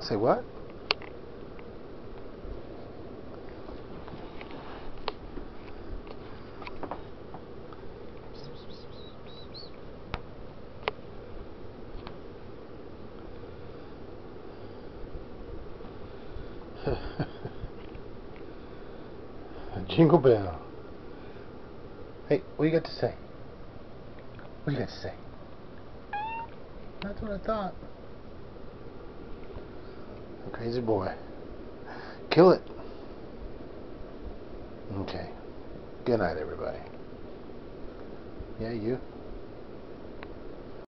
Say what? Jinglebell. Hey, what you got to say? What you got to say? That's what I thought. Crazy boy. Kill it. Okay. Good night, everybody. Yeah, you.